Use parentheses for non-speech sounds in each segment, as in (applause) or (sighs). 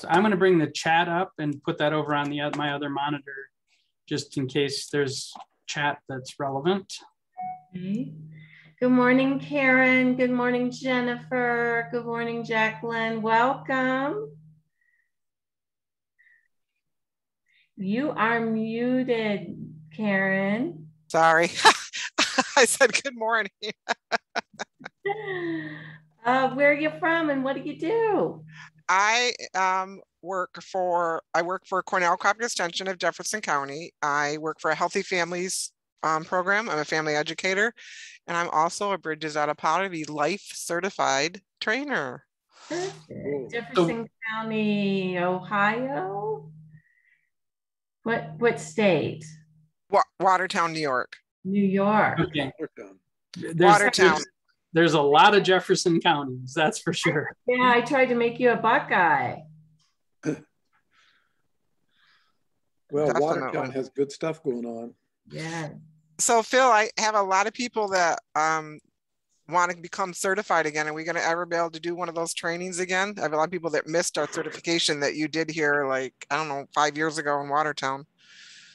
So I'm going to bring the chat up and put that over on the my other monitor, just in case there's chat that's relevant. Okay. Good morning, Karen. Good morning, Jennifer. Good morning, Jacqueline. Welcome. You are muted, Karen. Sorry. (laughs) I said good morning. (laughs) uh, where are you from and what do you do? I um, work for I work for Cornell Cooperative Extension of Jefferson County. I work for a Healthy Families um, program. I'm a family educator, and I'm also a Bridges Out of Poverty Life Certified Trainer. Jefferson County, Ohio. What what state? Wa Watertown, New York. New York. Okay. There's, Watertown. There's, there's a lot of Jefferson counties, that's for sure. Yeah, I tried to make you a Buckeye. (clears throat) well, Definitely. Watertown has good stuff going on. Yeah. So Phil, I have a lot of people that um, want to become certified again. Are we going to ever be able to do one of those trainings again? I have a lot of people that missed our certification that you did here, like, I don't know, five years ago in Watertown.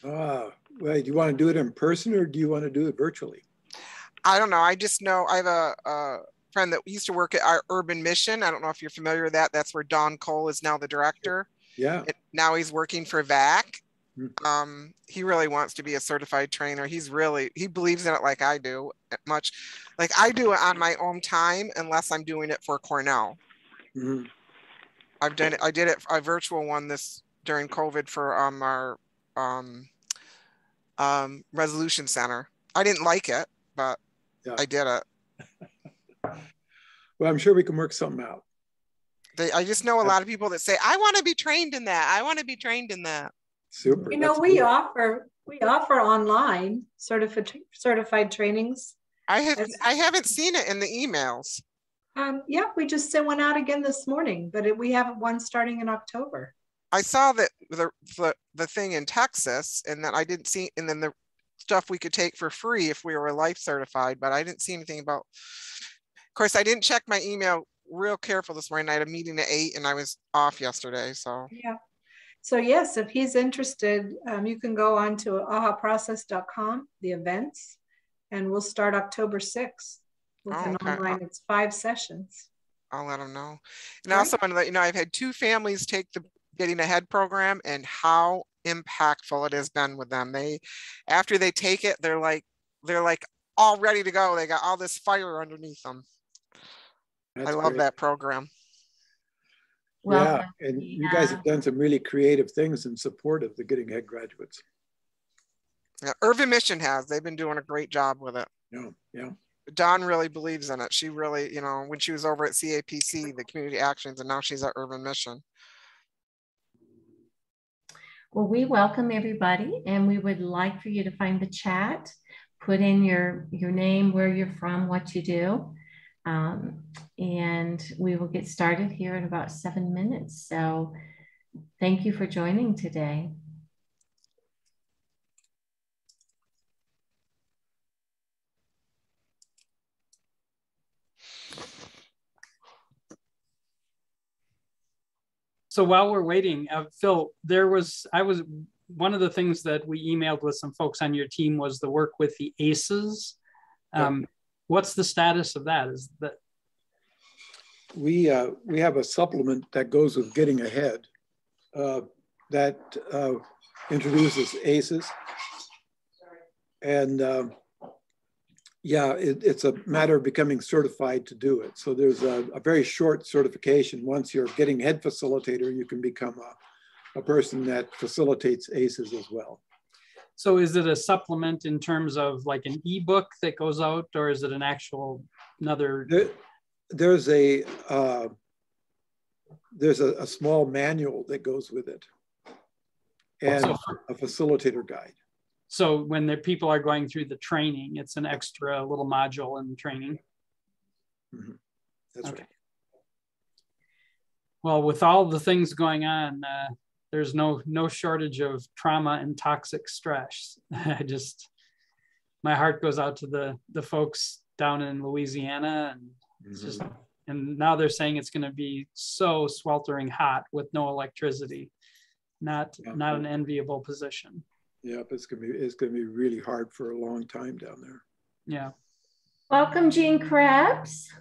Ah, well, do you want to do it in person or do you want to do it virtually? I don't know. I just know I have a, a friend that used to work at our urban mission. I don't know if you're familiar with that. That's where Dawn Cole is now the director. Yeah. now he's working for VAC. Hmm. Um, he really wants to be a certified trainer. He's really he believes in it like I do much. Like I do it on my own time unless I'm doing it for Cornell. Mm-hmm. I've done it. I did it a virtual one this during COVID for um our um um resolution center. I didn't like it, but yeah. I did it. well, I'm sure we can work something out. They, I just know a lot of people that say, I want to be trained in that. I want to be trained in that. Super. You know, That's we cool. offer we offer online certified certified trainings. I have As, I haven't seen it in the emails. Um, yeah, we just sent one out again this morning, but it, we have one starting in October. I saw that the, the the thing in Texas, and then I didn't see, and then the stuff we could take for free if we were life certified, but I didn't see anything about. Of course, I didn't check my email real careful this morning. I had a meeting at eight, and I was off yesterday, so yeah. So yes, if he's interested, um, you can go on to ahaprocess.com, the events, and we'll start October 6th with oh, an okay. online, it's five sessions. I'll let him know. And right. also want to let you know, I've had two families take the Getting Ahead program and how impactful it has been with them. They, after they take it, they're like, they're like all ready to go. They got all this fire underneath them. That's I love great. that program. Well, yeah, and you guys have done some really creative things in support of the Getting Ahead graduates. Yeah, Urban Mission has. They've been doing a great job with it. Yeah, yeah. Dawn really believes in it. She really, you know, when she was over at CAPC, the community actions, and now she's at Urban Mission. Well, we welcome everybody, and we would like for you to find the chat, put in your your name, where you're from, what you do, um, and we will get started here in about seven minutes. So thank you for joining today. So while we're waiting, uh, Phil, there was, I was, one of the things that we emailed with some folks on your team was the work with the ACEs. Um, what's the status of that? Is that we uh, we have a supplement that goes with getting ahead uh, that uh, introduces ACEs, and uh, yeah, it, it's a matter of becoming certified to do it. So there's a, a, very short certification. Once you're getting head facilitator, you can become a, a person that facilitates ACEs as well. So is it a supplement in terms of like an ebook that goes out or is it an actual another? There, there's a, uh, there's a, a, small manual that goes with it and so, a facilitator guide. So when the people are going through the training, it's an extra little module in training. Mm -hmm. That's okay. right. Well, with all the things going on, uh, there's no no shortage of trauma and toxic stress. (laughs) I just my heart goes out to the the folks down in Louisiana, and it's just mm-hmm. and now they're saying it's going to be so sweltering hot with no electricity. Not Yeah. not an enviable position. Yep, it's gonna be it's gonna be really hard for a long time down there. Yeah. Welcome, Gene Krebs.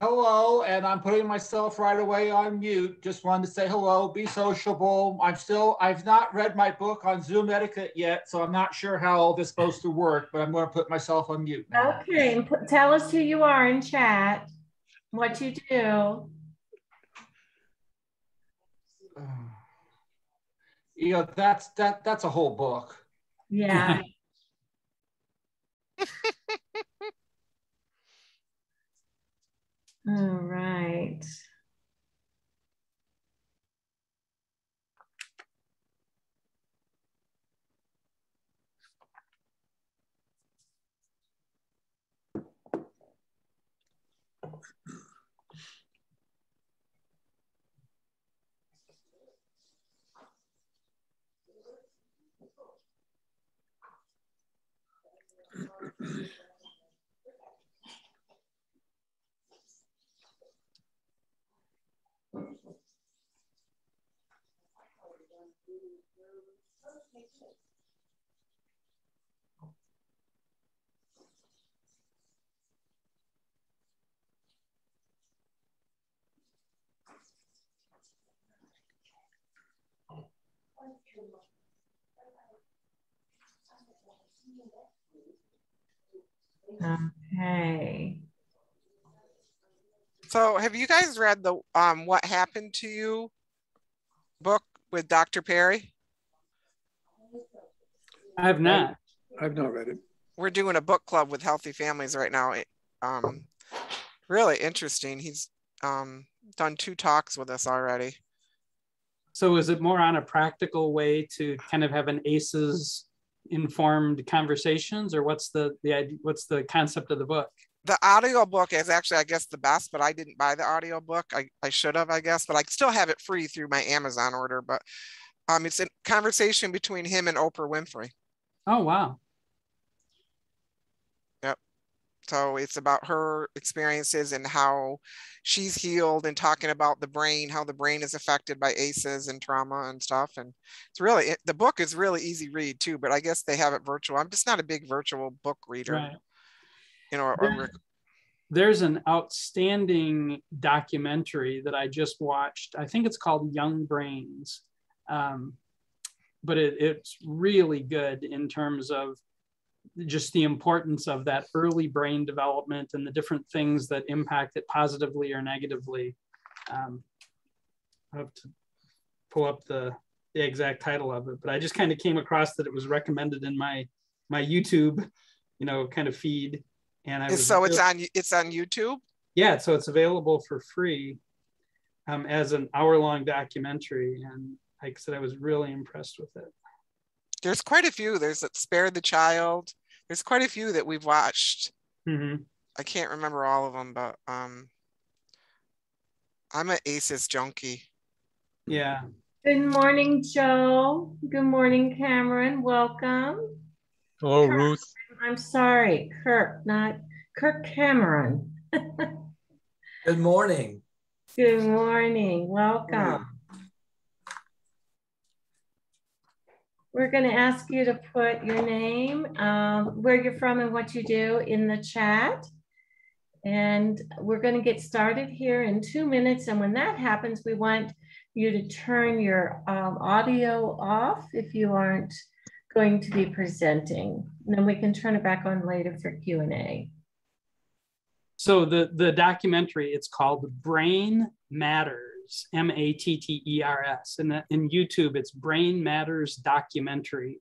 Hello, and I'm putting myself right away on mute. Just wanted to say hello, be sociable. I'm still, I've not read my book on Zoom etiquette yet, so I'm not sure how all this is supposed to work, but I'm going to put myself on mute now. Okay, tell us who you are in chat, what you do. (sighs) You know, that's that that's a whole book. Yeah. (laughs) All right. Okay. So have you guys read the um What Happened to You book with Dr. Perry? I have not. I've not read it. We're doing a book club with healthy families right now. It, Um really interesting. He's um done two talks with us already. So is it more on a practical way to kind of have an ACEs informed conversations or what's the the idea, what's the concept of the book? The audio book is actually, I guess, the best, but I didn't buy the audio book. I, I should have, I guess, but I still have it free through my Amazon order. But um, it's a conversation between him and Oprah Winfrey. Oh wow. So it's about her experiences and how she's healed and talking about the brain, how the brain is affected by ACEs and trauma and stuff. And it's really, it, the book is really easy read too, but I guess they have it virtual. I'm just not a big virtual book reader, Right. you know, or, or There's an outstanding documentary that I just watched. I think it's called Young Brains. Um, but it, it's really good in terms of just the importance of that early brain development and the different things that impact it positively or negatively. Um, I have to pull up the, the exact title of it, but I just kind of came across that it was recommended in my my YouTube, you know, kind of feed. And I was so it's on, it's on YouTube. yeah, so it's available for free um, as an hour-long documentary, and like I said, I was really impressed with it. There's quite a few. There's Spare the Child. There's quite a few that we've watched. hmm I can't remember all of them, but um, I'm an ACEs junkie. Yeah, Good morning, Joe. Good morning, Cameron. Welcome. Hello, Ruth. I'm sorry, Kirk, not Kirk Cameron. (laughs) Good morning. Good morning. Welcome. We're going to ask you to put your name, um, where you're from, and what you do in the chat. And we're going to get started here in two minutes. And when that happens, we want you to turn your um, audio off if you aren't going to be presenting. And then we can turn it back on later for Q&A. So the the documentary it's called Brain Matters, M A T T E R S, and in YouTube it's Brain Matters documentary.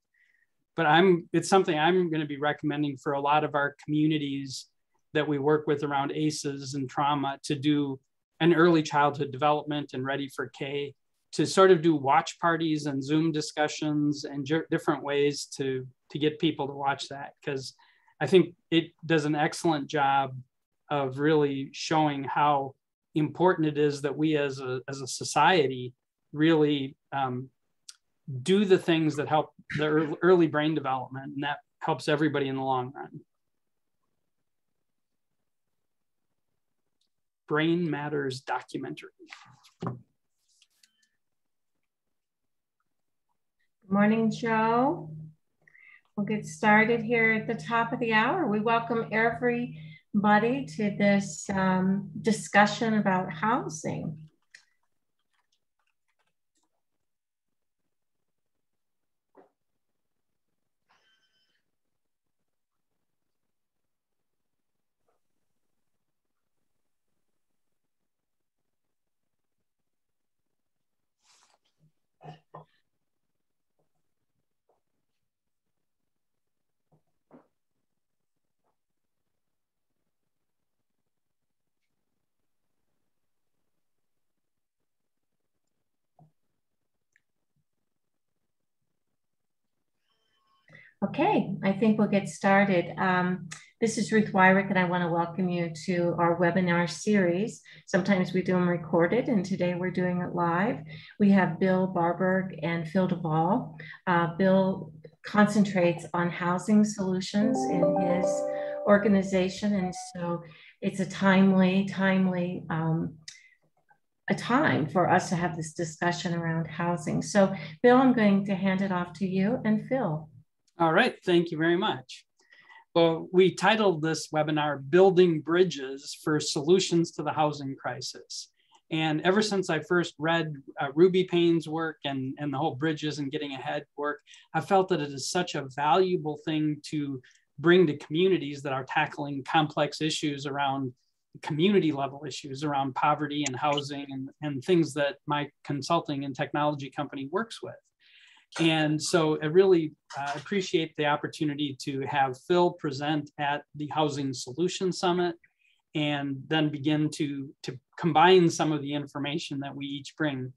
But I'm it's something I'm going to be recommending for a lot of our communities that we work with around ACEs and trauma to do an early childhood development and ready for K to sort of do watch parties and Zoom discussions and different ways to to get people to watch that because I think it does an excellent job of really showing how important it is that we as a, as a society really um, do the things that help the early brain development and that helps everybody in the long run Brain Matters documentary. Good morning, Joe. We'll get started here at the top of the hour. We welcome everybody to this um, discussion about housing. Okay, I think we'll get started. Um, this is Ruth Wyrick, and I want to welcome you to our webinar series. Sometimes we do them recorded, and today we're doing it live. We have Bill Barberg and Phil DeVol. Uh, Bill concentrates on housing solutions in his organization, and so it's a timely, timely um, a time for us to have this discussion around housing. So, Bill, I'm going to hand it off to you, and Phil. All right, thank you very much. Well, we titled this webinar Building Bridges for Solutions to the Housing Crisis. And ever since I first read uh, Ruby Payne's work and, and the whole bridges and getting ahead work, I felt that it is such a valuable thing to bring to communities that are tackling complex issues around community level issues around poverty and housing and, and things that my consulting and technology company works with. And so I really uh, appreciate the opportunity to have Phil present at the Housing Solution Summit and then begin to, to combine some of the information that we each bring.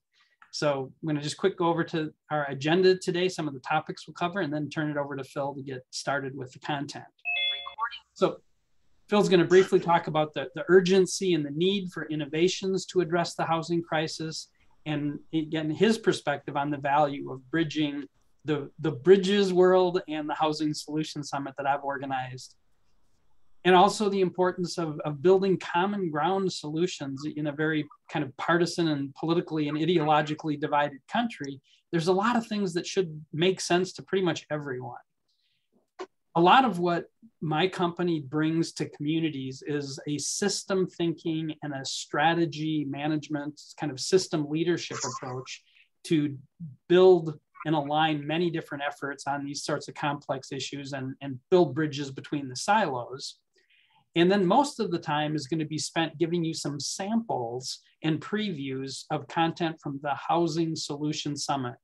So I'm gonna just quick go over to our agenda today, some of the topics we'll cover, and then turn it over to Phil to get started with the content. So Phil's going to briefly talk about the, the urgency and the need for innovations to address the housing crisis and again his perspective on the value of bridging the the bridges world and the housing solution summit that i've organized. And also the importance of, of building common ground solutions in a very kind of partisan and politically and ideologically divided country. There's a lot of things that should make sense to pretty much everyone a lot of what my company brings to communities is a system thinking and a strategy management kind of system leadership approach to build and align many different efforts on these sorts of complex issues and, and build bridges between the silos. And then most of the time is going to be spent giving you some samples and previews of content from the Housing Solution Summit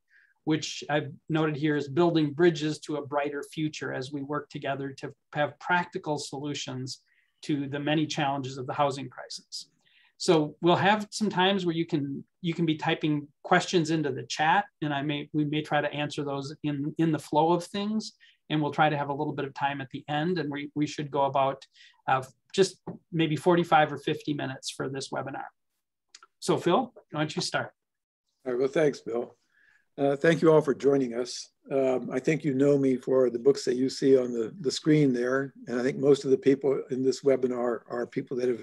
which I've noted here is building bridges to a brighter future as we work together to have practical solutions to the many challenges of the housing crisis. So we'll have some times where you can you can be typing questions into the chat, and I may we may try to answer those in in the flow of things, and we'll try to have a little bit of time at the end, and we we should go about uh, just maybe 45 or 50 minutes for this webinar. So Phil, why don't you start? All right, well, thanks, Bill. Uh, thank you all for joining us. Um, I think you know me for the books that you see on the, the screen there. And I think most of the people in this webinar are people that have,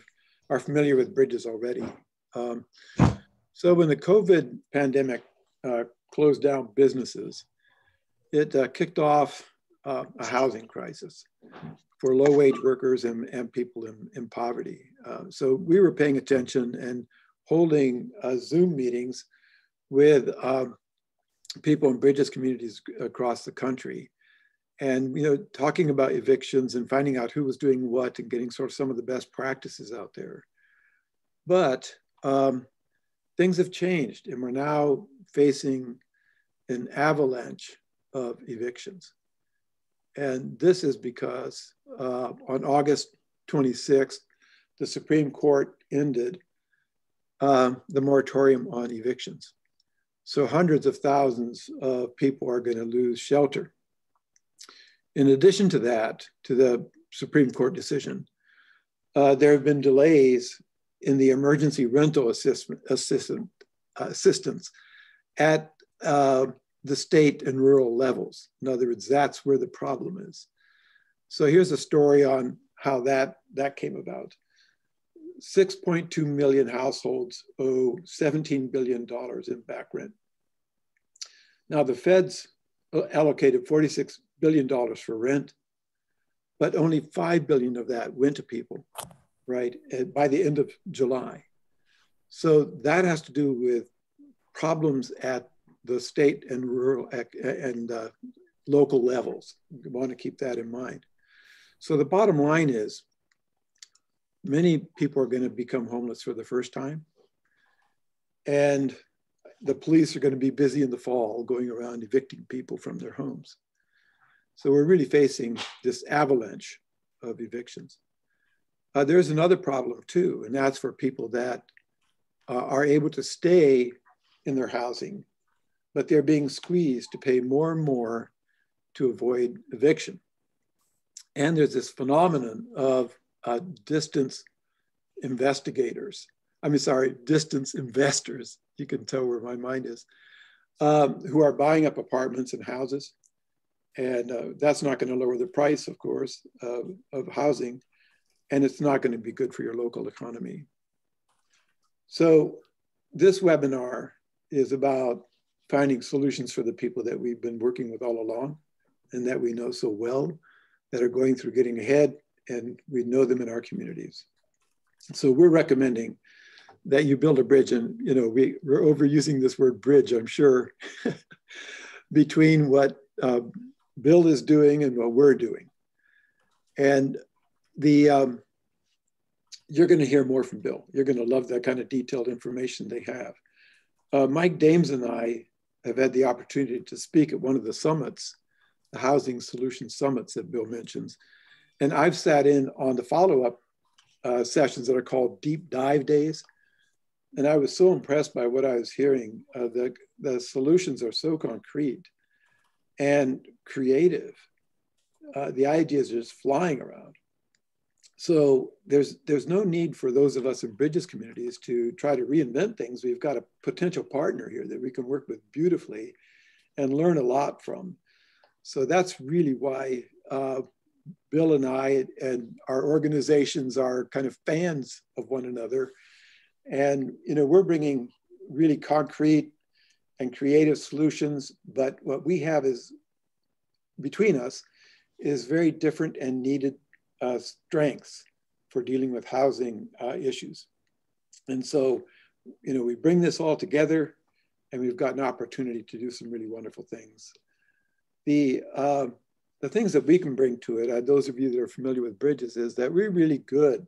are familiar with bridges already. Um, so when the COVID pandemic uh, closed down businesses, it uh, kicked off uh, a housing crisis for low wage workers and, and people in, in poverty. Uh, so we were paying attention and holding uh, Zoom meetings with um, people in bridges communities across the country. And you know talking about evictions and finding out who was doing what and getting sort of some of the best practices out there. But um, things have changed and we're now facing an avalanche of evictions. And this is because uh, on august 26th the supreme court ended uh, the moratorium on evictions so hundreds of thousands of people are going to lose shelter. In addition to that, to the Supreme Court decision, uh, there have been delays in the emergency rental assistant, assistant uh, assistance at uh, the state and rural levels. In other words, that's where the problem is. So here's a story on how that, that came about. 6.2 million households owe $17 billion in back rent. Now the feds allocated $46 billion for rent, but only 5 billion of that went to people, right, by the end of July. So that has to do with problems at the state and rural and uh, local levels. You want to keep that in mind. So the bottom line is many people are going to become homeless for the first time. And the police are going to be busy in the fall going around evicting people from their homes. So we're really facing this avalanche of evictions. Uh, there's another problem too, and that's for people that uh, are able to stay in their housing, but they're being squeezed to pay more and more to avoid eviction. And there's this phenomenon of uh, distance investigators. I mean, sorry, distance investors. You can tell where my mind is, um, who are buying up apartments and houses. And uh, that's not going to lower the price, of course, of housing. And it's not going to be good for your local economy. So this webinar is about finding solutions for the people that we've been working with all along and that we know so well that are going through getting ahead and we know them in our communities. So we're recommending that you build a bridge and you know we, we're overusing this word bridge i'm sure (laughs) between what uh, bill is doing and what we're doing. And the um, you're going to hear more from bill. You're going to love that kind of detailed information they have. Uh, mike dames and i have had the opportunity to speak at one of the summits the housing solution summits that bill mentions and i've sat in on the follow-up uh, sessions that are called deep dive days. And I was so impressed by what I was hearing. Uh, the, the solutions are so concrete and creative. Uh, the ideas are just flying around. So there's, there's no need for those of us in Bridges communities to try to reinvent things. We've got a potential partner here that we can work with beautifully and learn a lot from. So that's really why uh, Bill and I and our organizations are kind of fans of one another. And, you know, we're bringing really concrete and creative solutions, but what we have is between us is very different and needed uh, strengths for dealing with housing uh, issues. And so, you know, we bring this all together and we've got an opportunity to do some really wonderful things. The, uh, the things that we can bring to it, uh, those of you that are familiar with bridges, is that we're really good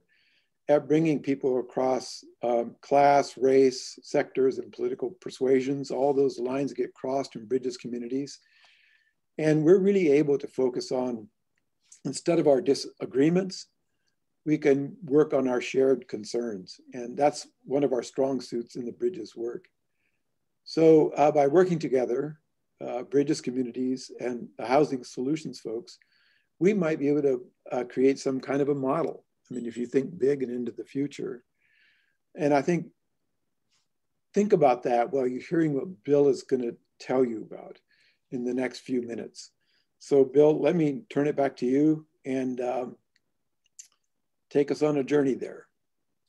at bringing people across um, class, race, sectors, and political persuasions. All those lines get crossed in bridges communities. And we're really able to focus on, instead of our disagreements, we can work on our shared concerns. And that's one of our strong suits in the bridges work. So uh, by working together, uh, Bridges communities and the housing solutions folks, we might be able to uh, create some kind of a model. I mean, if you think big and into the future. And I think, think about that while you're hearing what Bill is going to tell you about in the next few minutes. So Bill, let me turn it back to you and um, take us on a journey there.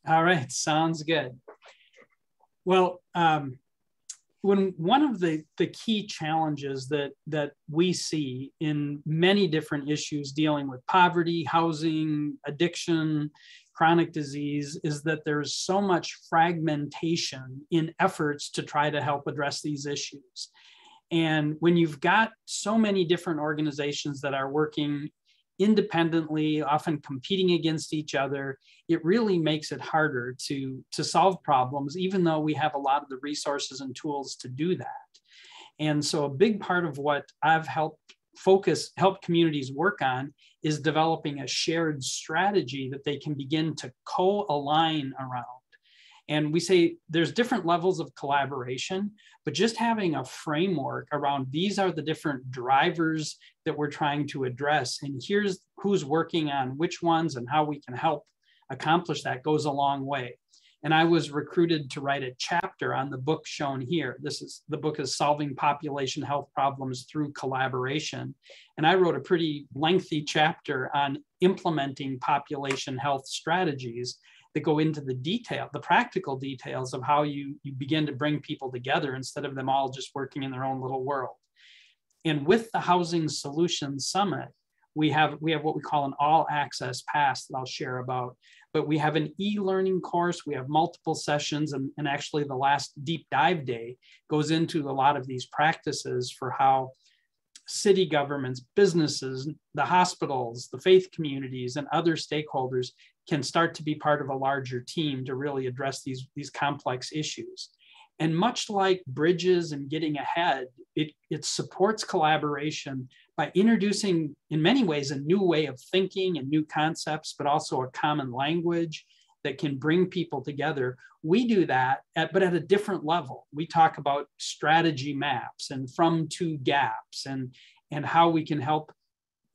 All right, sounds good. Well, um, when one of the, the key challenges that, that we see in many different issues dealing with poverty, housing, addiction, chronic disease is that there's so much fragmentation in efforts to try to help address these issues. And when you've got so many different organizations that are working independently, often competing against each other, it really makes it harder to, to solve problems, even though we have a lot of the resources and tools to do that. And so a big part of what I've helped focus, help communities work on is developing a shared strategy that they can begin to co-align around. And we say there's different levels of collaboration, but just having a framework around these are the different drivers that we're trying to address. And here's who's working on which ones and how we can help accomplish that goes a long way. And I was recruited to write a chapter on the book shown here. This is the book is Solving Population Health Problems Through Collaboration. And I wrote a pretty lengthy chapter on implementing population health strategies that go into the detail, the practical details of how you, you begin to bring people together instead of them all just working in their own little world. And with the Housing Solutions Summit, we have we have what we call an all access pass that I'll share about. But we have an e-learning course. We have multiple sessions, and, and actually the last deep dive day goes into a lot of these practices for how city governments, businesses, the hospitals, the faith communities, and other stakeholders can start to be part of a larger team to really address these, these complex issues. And much like bridges and getting ahead, it, it supports collaboration by introducing, in many ways, a new way of thinking and new concepts, but also a common language that can bring people together. We do that, at, but at a different level. We talk about strategy maps and from to gaps and, and how we can help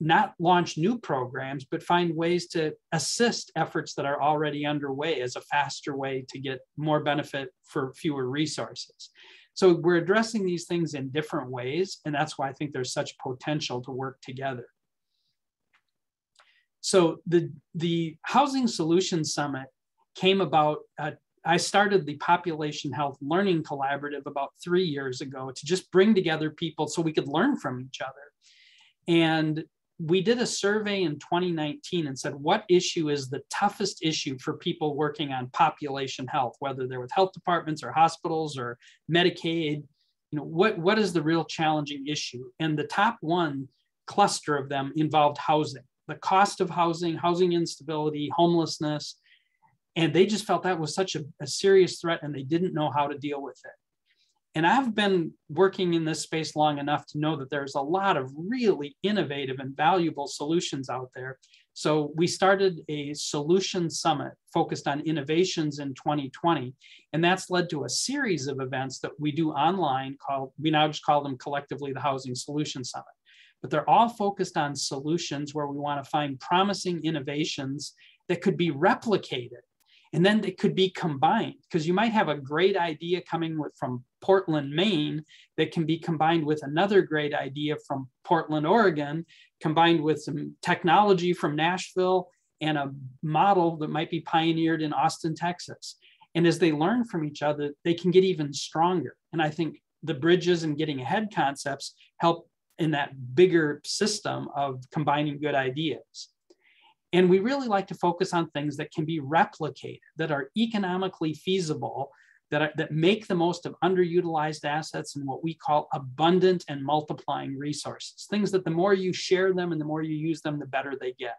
not launch new programs, but find ways to assist efforts that are already underway as a faster way to get more benefit for fewer resources. So we're addressing these things in different ways, and that's why I think there's such potential to work together. So the, the Housing Solutions Summit came about, uh, I started the Population Health Learning Collaborative about three years ago to just bring together people so we could learn from each other. And we did a survey in 2019 and said, what issue is the toughest issue for people working on population health, whether they're with health departments or hospitals or Medicaid? You know, what, what is the real challenging issue? And the top one cluster of them involved housing, the cost of housing, housing instability, homelessness. And they just felt that was such a, a serious threat and they didn't know how to deal with it. And I've been working in this space long enough to know that there's a lot of really innovative and valuable solutions out there. So we started a solution summit focused on innovations in 2020. And that's led to a series of events that we do online called, we now just call them collectively the Housing Solution Summit. But they're all focused on solutions where we want to find promising innovations that could be replicated and then it could be combined because you might have a great idea coming with, from Portland, Maine, that can be combined with another great idea from Portland, Oregon, combined with some technology from Nashville and a model that might be pioneered in Austin, Texas. And as they learn from each other, they can get even stronger. And I think the bridges and getting ahead concepts help in that bigger system of combining good ideas. And we really like to focus on things that can be replicated, that are economically feasible, that, are, that make the most of underutilized assets and what we call abundant and multiplying resources. Things that the more you share them and the more you use them, the better they get.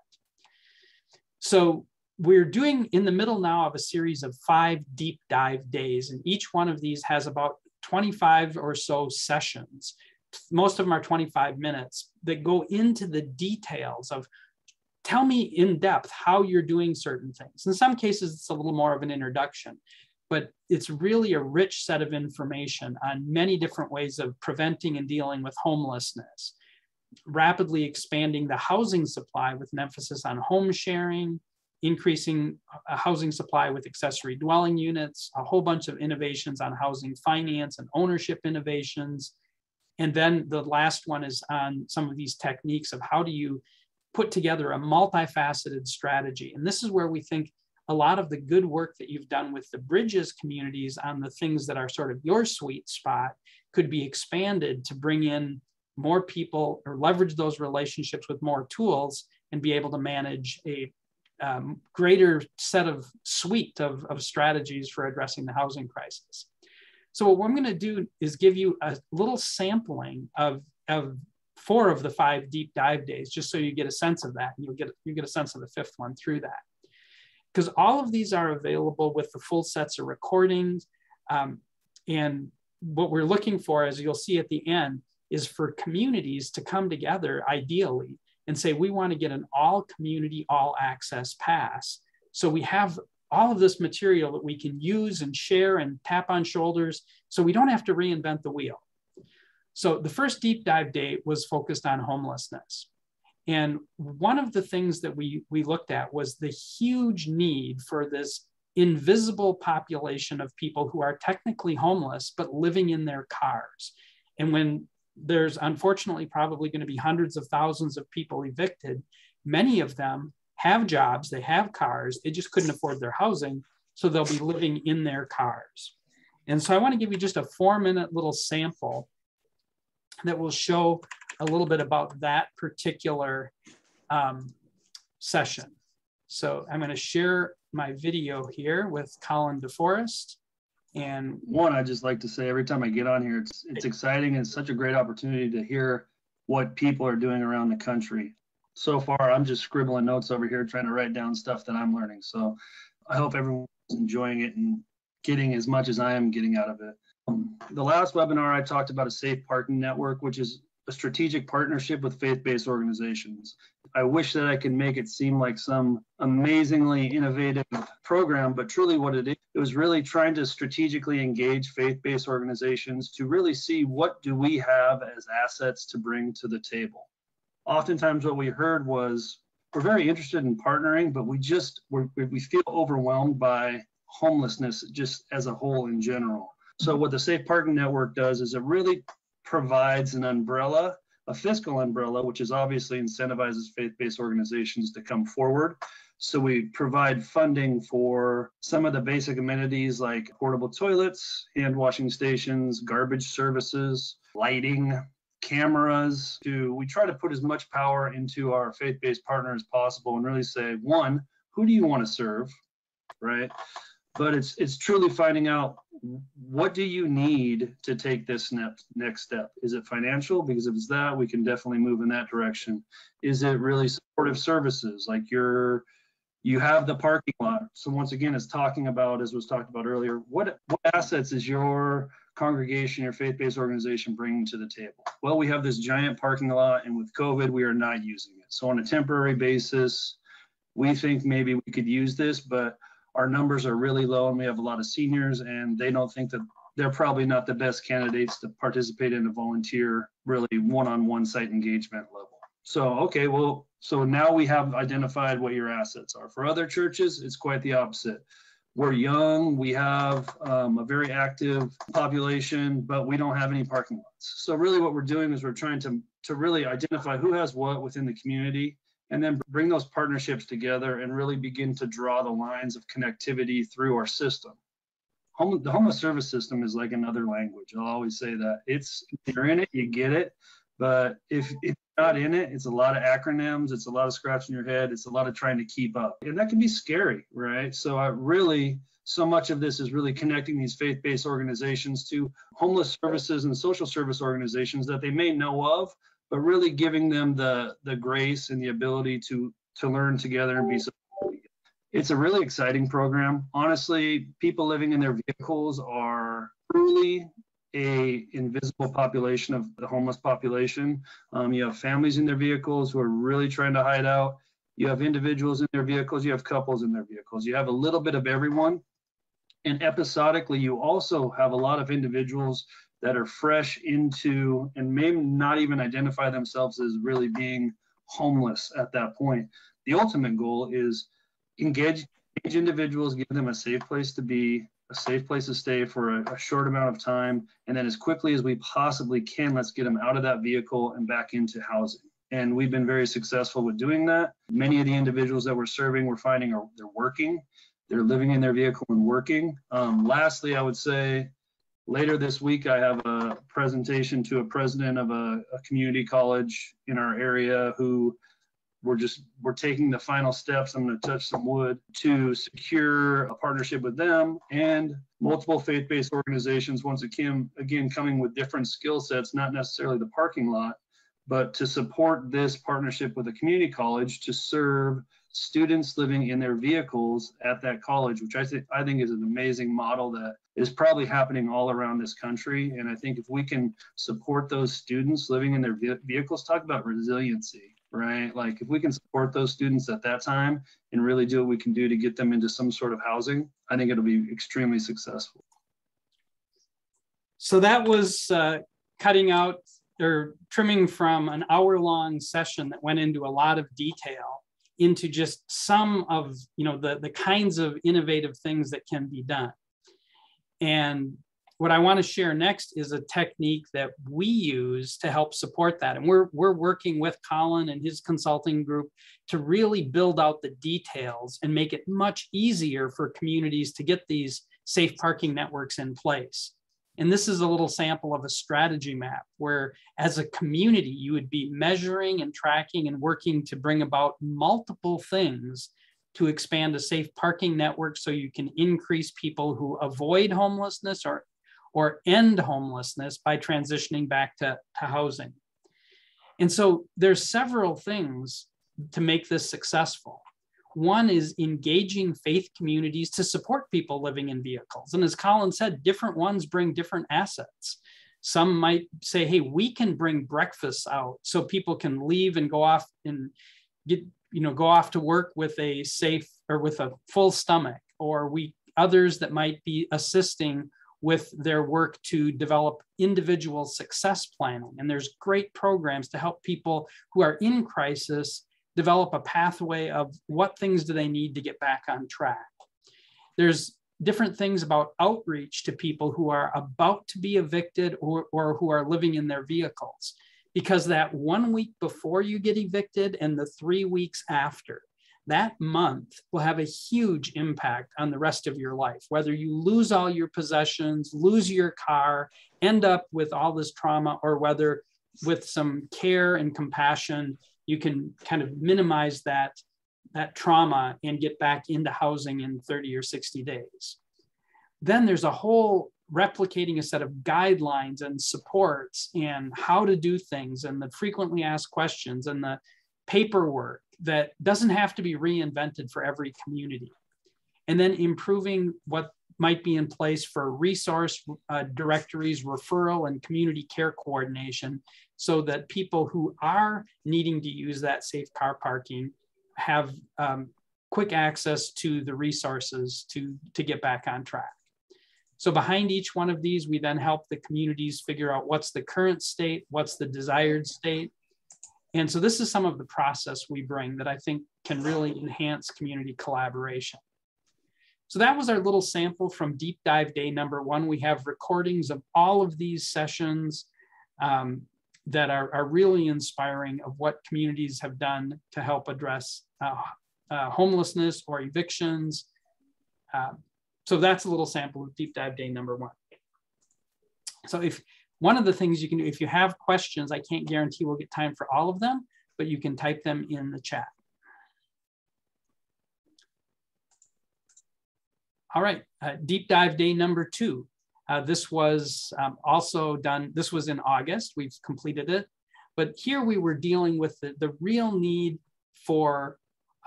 So we're doing in the middle now of a series of five deep dive days, and each one of these has about 25 or so sessions. Most of them are 25 minutes that go into the details of tell me in depth how you're doing certain things. In some cases, it's a little more of an introduction, but it's really a rich set of information on many different ways of preventing and dealing with homelessness, rapidly expanding the housing supply with an emphasis on home sharing, increasing a housing supply with accessory dwelling units, a whole bunch of innovations on housing finance and ownership innovations. And then the last one is on some of these techniques of how do you put together a multifaceted strategy. And this is where we think a lot of the good work that you've done with the bridges communities on the things that are sort of your sweet spot could be expanded to bring in more people or leverage those relationships with more tools and be able to manage a um, greater set of suite of, of strategies for addressing the housing crisis. So what I'm going to do is give you a little sampling of, of four of the five deep dive days, just so you get a sense of that. And you'll get, you get a sense of the fifth one through that. Because all of these are available with the full sets of recordings. Um, and what we're looking for, as you'll see at the end, is for communities to come together ideally and say, we want to get an all community, all access pass. So we have all of this material that we can use and share and tap on shoulders so we don't have to reinvent the wheel. So the first deep dive day was focused on homelessness. And one of the things that we, we looked at was the huge need for this invisible population of people who are technically homeless, but living in their cars. And when there's unfortunately probably going to be hundreds of thousands of people evicted, many of them have jobs, they have cars, they just couldn't afford their housing. So they'll be living in their cars. And so I want to give you just a four minute little sample that will show a little bit about that particular um, session. So I'm going to share my video here with Colin DeForest. And one, I just like to say every time I get on here, it's it's exciting and such a great opportunity to hear what people are doing around the country. So far, I'm just scribbling notes over here, trying to write down stuff that I'm learning. So I hope everyone's enjoying it and getting as much as I am getting out of it. Um, the last webinar, I talked about a safe parking network, which is a strategic partnership with faith-based organizations. I wish that I could make it seem like some amazingly innovative program, but truly what it is, it was really trying to strategically engage faith-based organizations to really see what do we have as assets to bring to the table. Oftentimes what we heard was, we're very interested in partnering, but we just, we feel overwhelmed by homelessness just as a whole in general. So what the Safe Parking Network does is it really provides an umbrella, a fiscal umbrella, which is obviously incentivizes faith-based organizations to come forward. So we provide funding for some of the basic amenities like portable toilets, hand washing stations, garbage services, lighting, cameras. To we try to put as much power into our faith-based partner as possible and really say, one, who do you want to serve, right? But it's it's truly finding out what do you need to take this next next step? Is it financial? Because if it's that, we can definitely move in that direction. Is it really supportive services like you're you have the parking lot. So once again, it's talking about, as was talked about earlier, what what assets is your congregation, your faith-based organization bringing to the table? Well, we have this giant parking lot, and with COVID, we are not using it. So on a temporary basis, we think maybe we could use this, but our numbers are really low and we have a lot of seniors and they don't think that they're probably not the best candidates to participate in a volunteer really one-on-one site engagement level. So, okay, well, so now we have identified what your assets are. For other churches, it's quite the opposite. We're young, we have um, a very active population, but we don't have any parking lots. So really what we're doing is we're trying to, to really identify who has what within the community and then bring those partnerships together and really begin to draw the lines of connectivity through our system. Home, the homeless service system is like another language. I'll always say that. it's you're in it, you get it. But if, if you're not in it, it's a lot of acronyms, it's a lot of scratching your head, it's a lot of trying to keep up. And that can be scary, right? So I really so much of this is really connecting these faith-based organizations to homeless services and social service organizations that they may know of, but really giving them the the grace and the ability to to learn together and be supported. It's a really exciting program. Honestly, people living in their vehicles are truly a invisible population of the homeless population. Um, you have families in their vehicles who are really trying to hide out. You have individuals in their vehicles. You have couples in their vehicles. You have a little bit of everyone. And episodically, you also have a lot of individuals that are fresh into and may not even identify themselves as really being homeless at that point. The ultimate goal is engage, engage individuals, give them a safe place to be, a safe place to stay for a, a, short amount of time, and then as quickly as we possibly can, let's get them out of that vehicle and back into housing. And we've been very successful with doing that. Many of the individuals that we're serving, we're finding are they're working, they're living in their vehicle and working. Um, lastly, I would say Later this week, I have a presentation to a president of a, a community college in our area who we're just we're taking the final steps. I'm going to touch some wood to secure a partnership with them and multiple faith-based organizations once again again coming with different skill sets not necessarily the parking lot but to support this partnership with a community college to serve students living in their vehicles at that college, which I think I think is an amazing model that is probably happening all around this country. And I think if we can support those students living in their vehicles, talk about resiliency, right? Like if we can support those students at that time and really do what we can do to get them into some sort of housing, I think it'll be extremely successful. So that was uh, cutting out or trimming from an hour long session that went into a lot of detail into just some of you know the, the kinds of innovative things that can be done. And what I want to share next is a technique that we use to help support that. And we're, we're working with Colin and his consulting group to really build out the details and make it much easier for communities to get these safe parking networks in place. And this is a little sample of a strategy map where, as a community, you would be measuring and tracking and working to bring about multiple things to expand a safe parking network so you can increase people who avoid homelessness or, or end homelessness by transitioning back to, to housing. And so there's several things to make this successful. One is engaging faith communities to support people living in vehicles. And as Colin said, different ones bring different assets. Some might say, hey, we can bring breakfast out so people can leave and go off and get, you know, go off to work with a safe or with a full stomach. Or we others that might be assisting with their work to develop individual success planning. And there's great programs to help people who are in crisis develop a pathway of what things do they need to get back on track. There's different things about outreach to people who are about to be evicted or, or who are living in their vehicles. Because that one week before you get evicted and the three weeks after, that month will have a huge impact on the rest of your life. Whether you lose all your possessions, lose your car, end up with all this trauma, or whether with some care and compassion, you can kind of minimize that, that trauma and get back into housing in 30 or 60 days. Then there's a whole replicating a set of guidelines and supports and how to do things and the frequently asked questions and the paperwork that doesn't have to be reinvented for every community. And then improving what might be in place for resource uh, directories, referral, and community care coordination so that people who are needing to use that safe car parking have um, quick access to the resources to, to get back on track. So behind each one of these, we then help the communities figure out what's the current state, what's the desired state. And so this is some of the process we bring that I think can really enhance community collaboration. So that was our little sample from deep dive day number one. We have recordings of all of these sessions um, that are, are, really inspiring of what communities have done to help address uh, uh, homelessness or evictions. Uh, so that's a little sample of deep dive day number one. So if one of the things you can do, if you have questions, I can't guarantee we'll get time for all of them, but you can type them in the chat. All right, uh, deep dive day number two. Uh, this was um, also done, this was in August, we've completed it. But here we were dealing with the, the real need for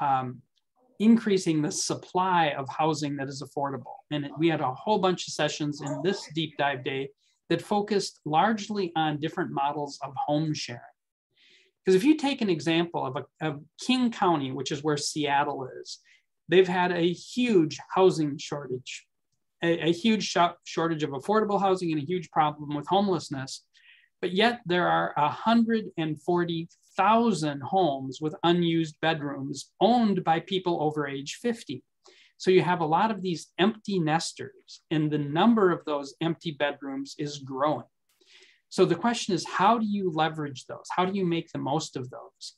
um, increasing the supply of housing that is affordable. And we had a whole bunch of sessions in this deep dive day that focused largely on different models of home sharing. Because if you take an example of, a, of King County, which is where Seattle is, they've had a huge housing shortage, a, a huge sh shortage of affordable housing and a huge problem with homelessness. But yet there are 140,000 homes with unused bedrooms owned by people over age 50. So you have a lot of these empty nesters, and the number of those empty bedrooms is growing. So the question is, how do you leverage those? How do you make the most of those?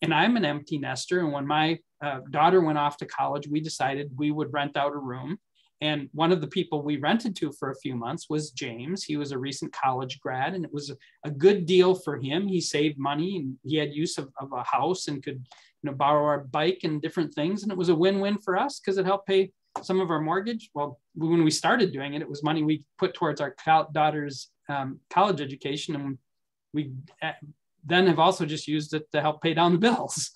And I'm an empty nester. And when my uh, daughter went off to college, we decided we would rent out a room. And one of the people we rented to for a few months was James. He was a recent college grad, and it was a, good deal for him. He saved money and he had use of, of a house and could you know, borrow our bike and different things. And it was a win win for us because it helped pay some of our mortgage. Well, when we started doing it, it was money we put towards our daughter's um, college education. And we uh, then have also just used it to help pay down the bills.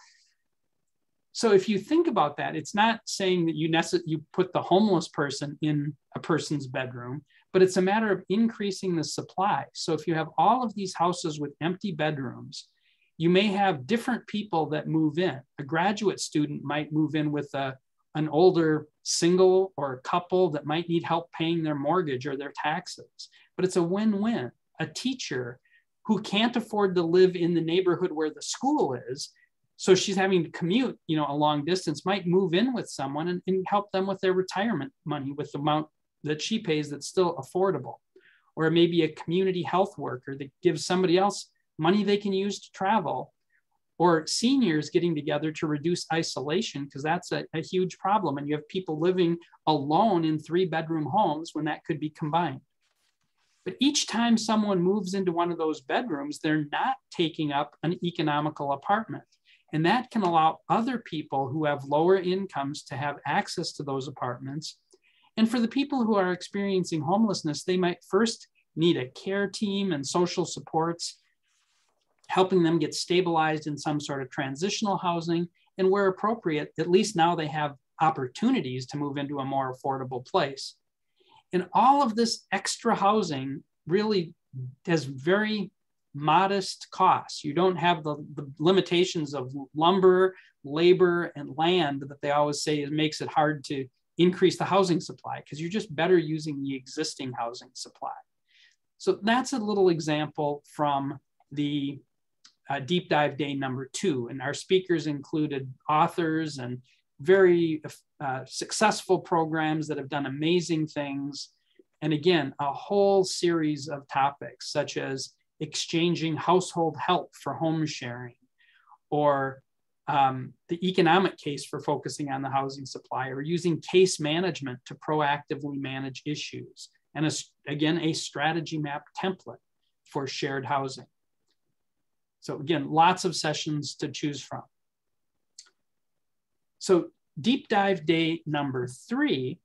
So if you think about that, it's not saying that you necess- you put the homeless person in a person's bedroom, but it's a matter of increasing the supply. So if you have all of these houses with empty bedrooms, you may have different people that move in. A graduate student might move in with a, an older single or a couple that might need help paying their mortgage or their taxes, but it's a win-win. A teacher who can't afford to live in the neighborhood where the school is so she's having to commute you know a long distance might move in with someone and, and help them with their retirement money with the amount that she pays that's still affordable or maybe a community health worker that gives somebody else money they can use to travel, or seniors getting together to reduce isolation, because that's a, a, huge problem. And you have people living alone in three bedroom homes when that could be combined. But each time someone moves into one of those bedrooms, they're not taking up an economical apartment. And that can allow other people who have lower incomes to have access to those apartments. And for the people who are experiencing homelessness, they might first need a care team and social supports, helping them get stabilized in some sort of transitional housing. And where appropriate, at least now they have opportunities to move into a more affordable place. And all of this extra housing really has very modest costs. You don't have the, the limitations of lumber, labor, and land that they always say makes it hard to increase the housing supply because you're just better using the existing housing supply. So that's a little example from the uh, deep dive day number two. And our speakers included authors and very uh, successful programs that have done amazing things. And again, a whole series of topics such as exchanging household help for home sharing or um, the economic case for focusing on the housing supply or using case management to proactively manage issues. And a, again, a strategy map template for shared housing. So again, lots of sessions to choose from. So deep dive day number three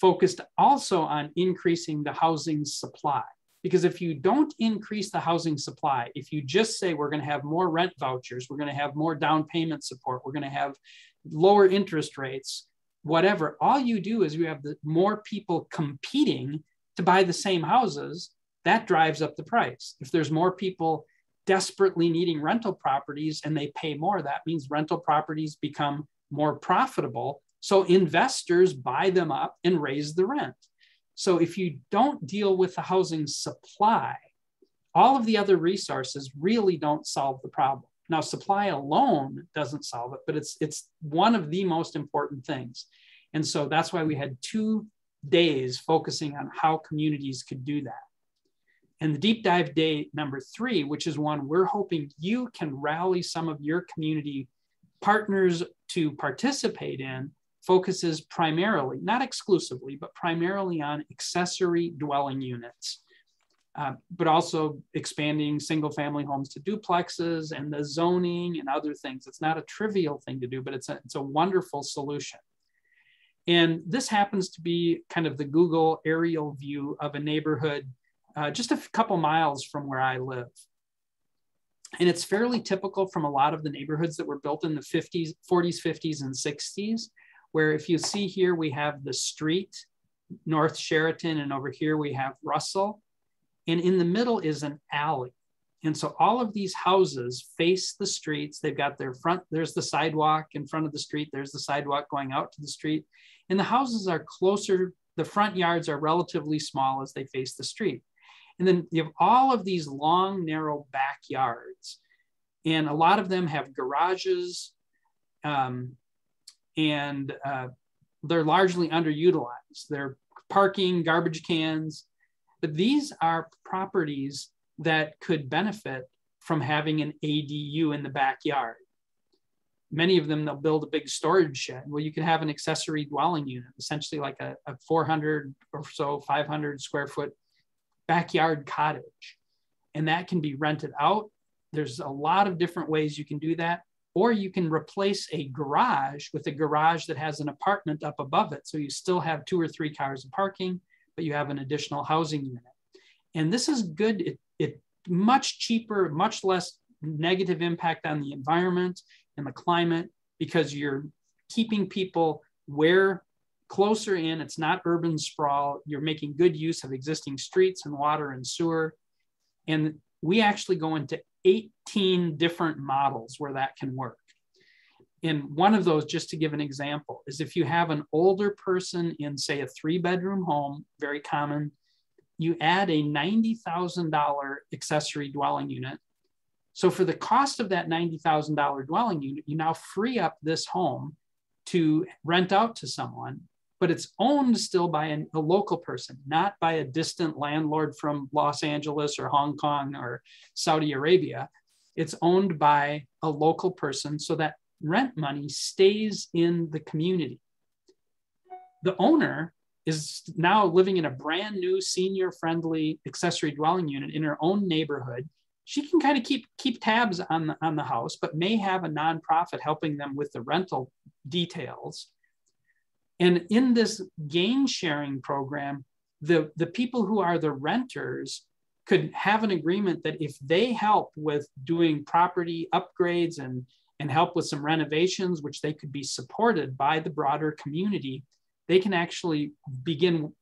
focused also on increasing the housing supply. Because if you don't increase the housing supply, if you just say we're going to have more rent vouchers, we're going to have more down payment support, we're going to have lower interest rates, whatever, all you do is you have the, more people competing to buy the same houses. That drives up the price. If there's more people desperately needing rental properties and they pay more, that means rental properties become more profitable. So investors buy them up and raise the rent. So if you don't deal with the housing supply, all of the other resources really don't solve the problem. Now, supply alone doesn't solve it, but it's it's one of the most important things. And so that's why we had two days focusing on how communities could do that. And the deep dive day number three, which is one we're hoping you can rally some of your community partners to participate in, focuses primarily, not exclusively, but primarily on accessory dwelling units, uh, but also expanding single family homes to duplexes and the zoning and other things. It's not a trivial thing to do, but it's a, it's a wonderful solution. And this happens to be kind of the Google aerial view of a neighborhood uh, just a couple miles from where I live. And it's fairly typical from a lot of the neighborhoods that were built in the 50s, 40s, 50s, and 60s where if you see here, we have the street, North Sheridan, and over here we have Russell. And in the middle is an alley. And so all of these houses face the streets. They've got their front, there's the sidewalk in front of the street, there's the sidewalk going out to the street. And the houses are closer, the front yards are relatively small as they face the street. And then you have all of these long, narrow backyards. And a lot of them have garages, um, and uh, they're largely underutilized. They're parking, garbage cans, but these are properties that could benefit from having an ADU in the backyard. Many of them, they'll build a big storage shed. Well, you can have an accessory dwelling unit, essentially like a, a 400 or so, 500 square foot backyard cottage. And that can be rented out. There's a lot of different ways you can do that or you can replace a garage with a garage that has an apartment up above it. So you still have two or three cars of parking, but you have an additional housing unit. And this is good. It, it much cheaper, much less negative impact on the environment and the climate because you're keeping people where closer in, it's not urban sprawl. You're making good use of existing streets and water and sewer. And we actually go into 18 different models where that can work. And one of those, just to give an example, is if you have an older person in, say, a three bedroom home, very common, you add a $90,000 accessory dwelling unit. So, for the cost of that $90,000 dwelling unit, you now free up this home to rent out to someone. But it's owned still by an, a local person, not by a distant landlord from Los Angeles or Hong Kong or Saudi Arabia. It's owned by a local person so that rent money stays in the community. The owner is now living in a brand new senior friendly accessory dwelling unit in her own neighborhood she can kind of keep keep tabs on the, on the house but may have a nonprofit helping them with the rental details and in this gain sharing program, the, the people who are the renters could have an agreement that if they help with doing property upgrades and, and help with some renovations, which they could be supported by the broader community, they can actually begin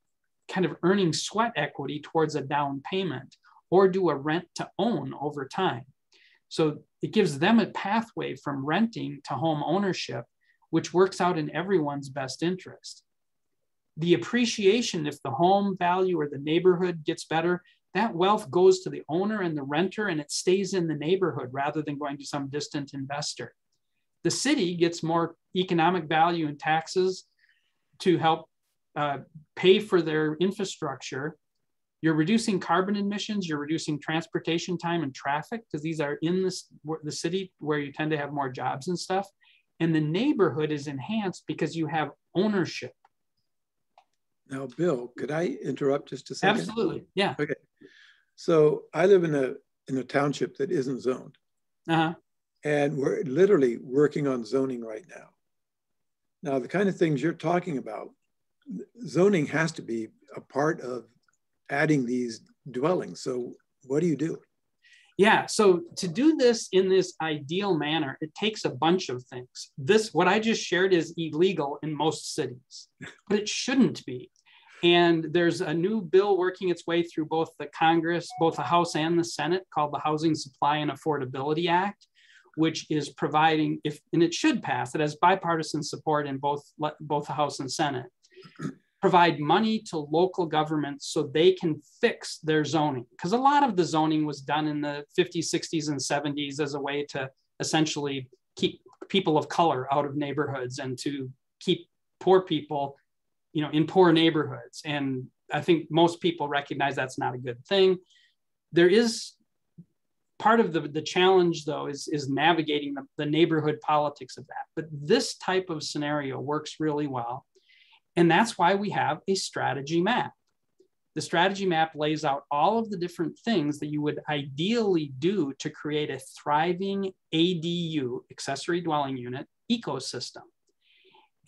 kind of earning sweat equity towards a down payment or do a rent to own over time. So it gives them a pathway from renting to home ownership which works out in everyone's best interest. The appreciation, if the home value or the neighborhood gets better, that wealth goes to the owner and the renter and it stays in the neighborhood rather than going to some distant investor. The city gets more economic value and taxes to help uh, pay for their infrastructure. You're reducing carbon emissions, you're reducing transportation time and traffic because these are in this, the city where you tend to have more jobs and stuff and the neighborhood is enhanced because you have ownership. Now, Bill, could I interrupt just a second? Absolutely. Yeah. Okay. So I live in a in a township that isn't zoned. Uh-huh. And we're literally working on zoning right now. Now, the kind of things you're talking about, zoning has to be a part of adding these dwellings. So what do you do? Yeah, so to do this in this ideal manner, it takes a bunch of things. This, what I just shared, is illegal in most cities, but it shouldn't be. And there's a new bill working its way through both the Congress, both the House and the Senate, called the Housing Supply and Affordability Act, which is providing, if and it should pass, it has bipartisan support in both both the House and Senate provide money to local governments so they can fix their zoning. Because a lot of the zoning was done in the 50s, 60s, and 70s as a way to essentially keep people of color out of neighborhoods and to keep poor people, you know, in poor neighborhoods. And I think most people recognize that's not a good thing. There is part of the, the challenge though is, is navigating the, the neighborhood politics of that. But this type of scenario works really well and that's why we have a strategy map. The strategy map lays out all of the different things that you would ideally do to create a thriving ADU, accessory dwelling unit, ecosystem.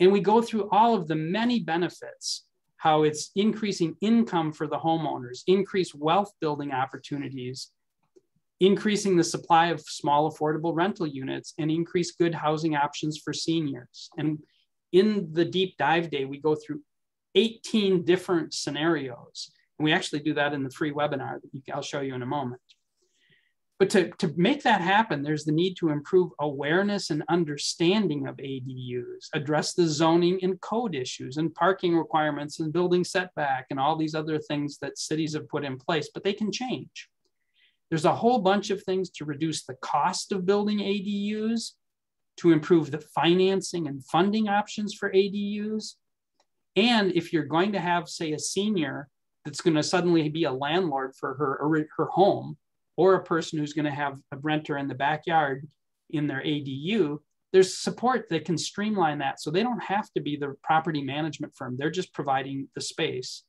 And we go through all of the many benefits, how it's increasing income for the homeowners, increased wealth building opportunities, increasing the supply of small affordable rental units, and increase good housing options for seniors. And in the deep dive day, we go through 18 different scenarios. And we actually do that in the free webinar that I'll show you in a moment. But to, to make that happen, there's the need to improve awareness and understanding of ADUs, address the zoning and code issues and parking requirements and building setback and all these other things that cities have put in place, but they can change. There's a whole bunch of things to reduce the cost of building ADUs to improve the financing and funding options for ADUs. And if you're going to have, say, a senior that's going to suddenly be a landlord for her, her home, or a person who's going to have a renter in the backyard in their ADU, there's support that can streamline that. So they don't have to be the property management firm, they're just providing the space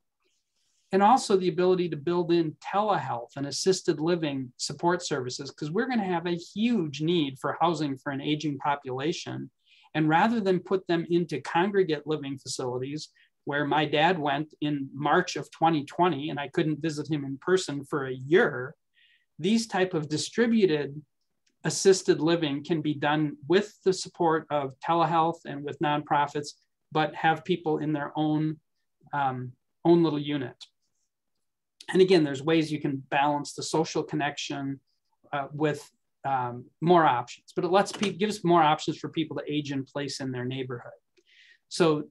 and also the ability to build in telehealth and assisted living support services because we're going to have a huge need for housing for an aging population. And rather than put them into congregate living facilities where my dad went in march of 2020 and i couldn't visit him in person for a year these type of distributed assisted living can be done with the support of telehealth and with nonprofits but have people in their own um, own little unit and again, there's ways you can balance the social connection uh, with um, more options, but it lets people gives more options for people to age in place in their neighborhood. So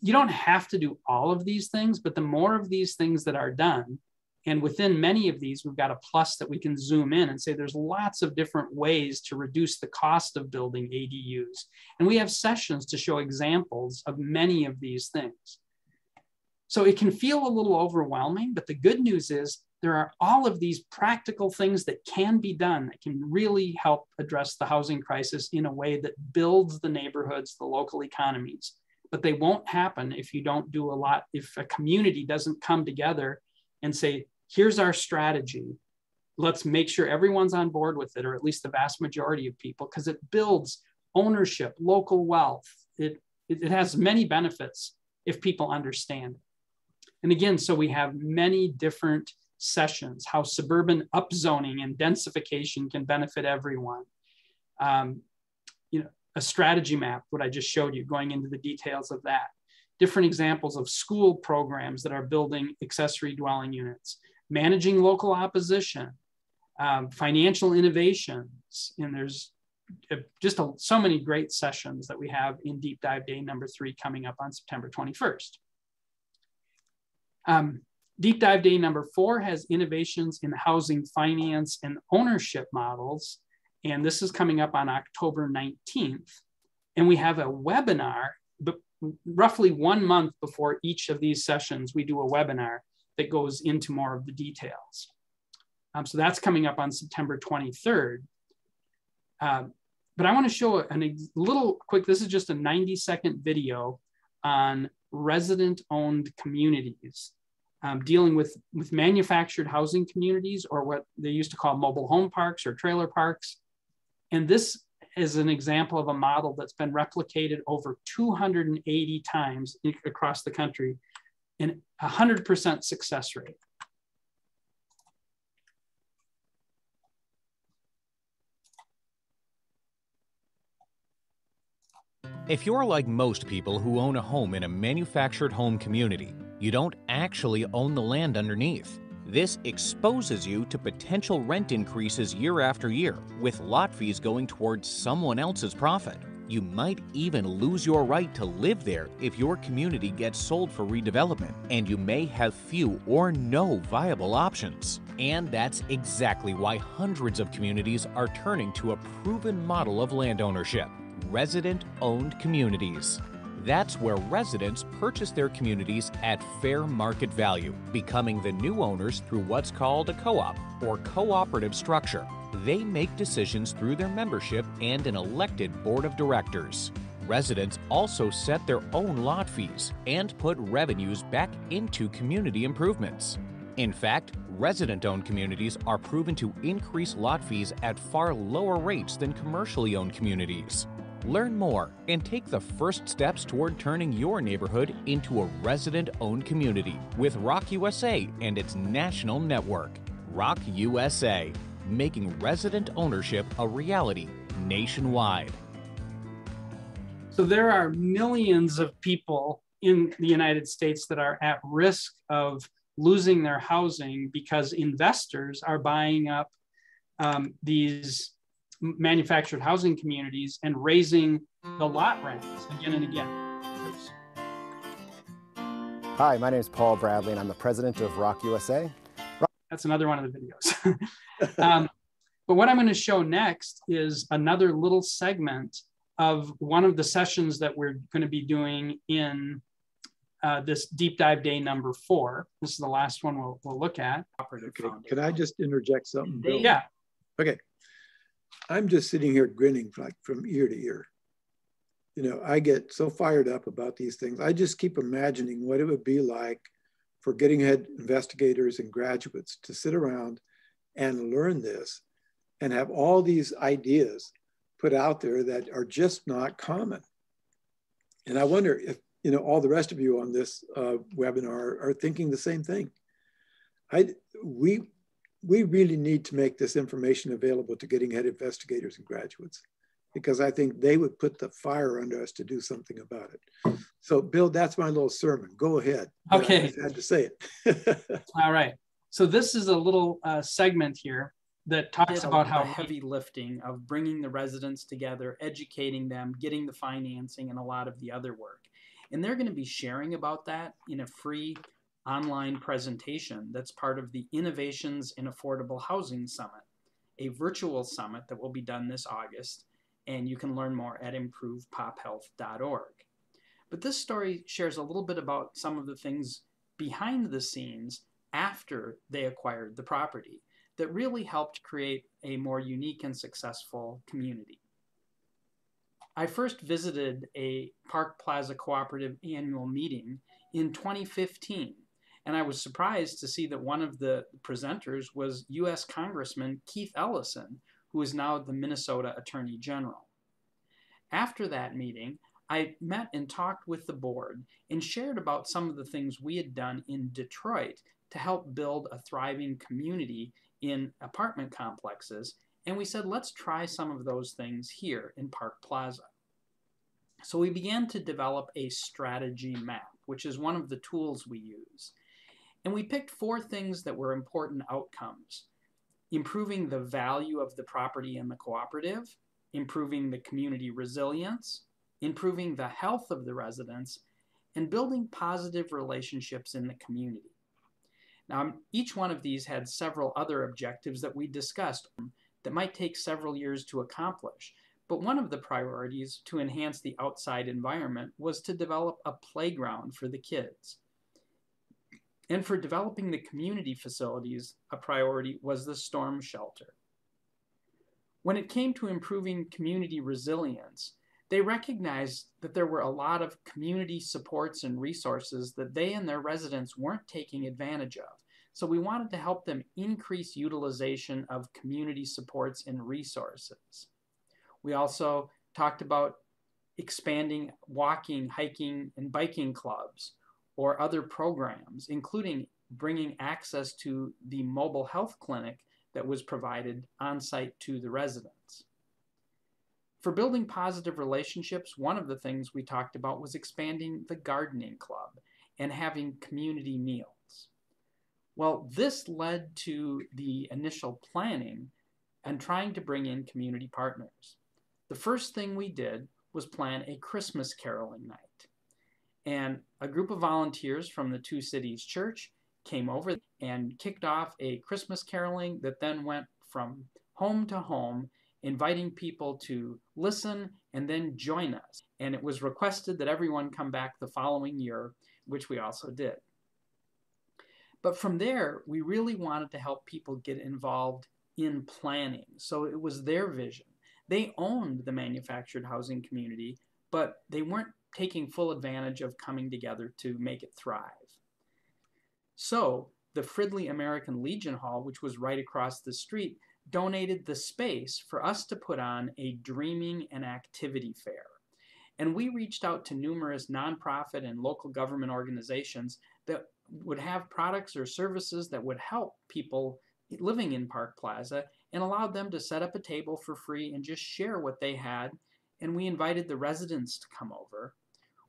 you don't have to do all of these things, but the more of these things that are done, And within many of these, we've got a plus that we can zoom in and say there's lots of different ways to reduce the cost of building ADUs. And we have sessions to show examples of many of these things. So it can feel a little overwhelming, but the good news is there are all of these practical things that can be done that can really help address the housing crisis in a way that builds the neighborhoods, the local economies. But they won't happen if you don't do a lot, if a community doesn't come together and say, here's our strategy. Let's make sure everyone's on board with it, or at least the vast majority of people, because it builds ownership, local wealth. It, it, it has many benefits if people understand it. And again, so we have many different sessions, how suburban upzoning and densification can benefit everyone. Um, you know, a strategy map, what I just showed you, going into the details of that. Different examples of school programs that are building accessory dwelling units, managing local opposition, um, financial innovations, and there's uh, just a, so many great sessions that we have in Deep Dive Day number three coming up on September 21st. Um, Deep Dive Day number four has innovations in housing finance and ownership models. And this is coming up on October 19th. And we have a webinar, but roughly one month before each of these sessions, we do a webinar that goes into more of the details. Um, so that's coming up on September 23rd. Um, but I want to show a little quick, this is just a 90 second video on resident owned communities um, dealing with, with manufactured housing communities or what they used to call mobile home parks or trailer parks. And this is an example of a model that's been replicated over 280 times across the country and 100% success rate. If you're like most people who own a home in a manufactured home community, you don't actually own the land underneath. This exposes you to potential rent increases year after year, with lot fees going towards someone else's profit. You might even lose your right to live there if your community gets sold for redevelopment, and you may have few or no viable options. And that's exactly why hundreds of communities are turning to a proven model of land ownership resident owned communities. That's where residents purchase their communities at fair market value, becoming the new owners through what's called a co op or cooperative structure. They make decisions through their membership and an elected board of directors. Residents also set their own lot fees and put revenues back into community improvements. In fact, resident owned communities are proven to increase lot fees at far lower rates than commercially owned communities. Learn more and take the first steps toward turning your neighborhood into a resident owned community with ROC USA and its national network. ROC USA, making resident ownership a reality nationwide. So there are millions of people in the United States that are at risk of losing their housing because investors are buying up um, these manufactured housing communities and raising the lot rents again and again. Oops. Hi, my name is Paul Bradley, and I'm the president of ROC USA. ROC That's another one of the videos. (laughs) um, but what I'm going to show next is another little segment of one of the sessions that we're going to be doing in uh, this deep dive day number four. This is the last one we'll, we'll look at. Okay. Can I just interject something? Bill? Yeah. Okay. I'm just sitting here grinning like from ear to ear. You know, I get so fired up about these things. I just keep imagining what it would be like for getting ahead investigators and graduates to sit around and learn this and have all these ideas put out there that are just not common. And I wonder if, you know, all the rest of you on this uh, webinar are thinking the same thing. I, we, we really need to make this information available to Getting Ahead investigators and graduates because I think they would put the fire under us to do something about it. So, Bill, that's my little sermon. Go ahead. Okay. I had to say it. (laughs) All right. So, this is a little uh, segment here that talks about how heavy lifting of bringing the residents together, educating them, getting the financing, and a lot of the other work. And they're going to be sharing about that in a free online presentation that's part of the Innovations in Affordable Housing Summit, a virtual summit that will be done this August, and you can learn more at improvepophealth.org. But this story shares a little bit about some of the things behind the scenes after they acquired the property that really helped create a more unique and successful community. I first visited a Park Plaza Cooperative annual meeting in 2015, and I was surprised to see that one of the presenters was U.S. Congressman Keith Ellison, who is now the Minnesota Attorney General. After that meeting, I met and talked with the board and shared about some of the things we had done in Detroit to help build a thriving community in apartment complexes. And we said, let's try some of those things here in Park Plaza. So we began to develop a strategy map, which is one of the tools we use. And we picked four things that were important outcomes improving the value of the property in the cooperative, improving the community resilience, improving the health of the residents, and building positive relationships in the community. Now, each one of these had several other objectives that we discussed that might take several years to accomplish. But one of the priorities to enhance the outside environment was to develop a playground for the kids. And for developing the community facilities, a priority was the storm shelter. When it came to improving community resilience, they recognized that there were a lot of community supports and resources that they and their residents weren't taking advantage of. So we wanted to help them increase utilization of community supports and resources. We also talked about expanding walking, hiking, and biking clubs or other programs, including bringing access to the mobile health clinic that was provided on site to the residents. For building positive relationships, one of the things we talked about was expanding the gardening club and having community meals. Well, this led to the initial planning and trying to bring in community partners. The first thing we did was plan a Christmas caroling night. And a group of volunteers from the Two Cities Church came over and kicked off a Christmas caroling that then went from home to home inviting people to listen and then join us. And it was requested that everyone come back the following year, which we also did. But from there, we really wanted to help people get involved in planning. So it was their vision. They owned the manufactured housing community, but they weren't taking full advantage of coming together to make it thrive. So the Fridley American Legion Hall, which was right across the street, donated the space for us to put on a dreaming and activity fair. And we reached out to numerous nonprofit and local government organizations that would have products or services that would help people living in Park Plaza and allowed them to set up a table for free and just share what they had. And we invited the residents to come over.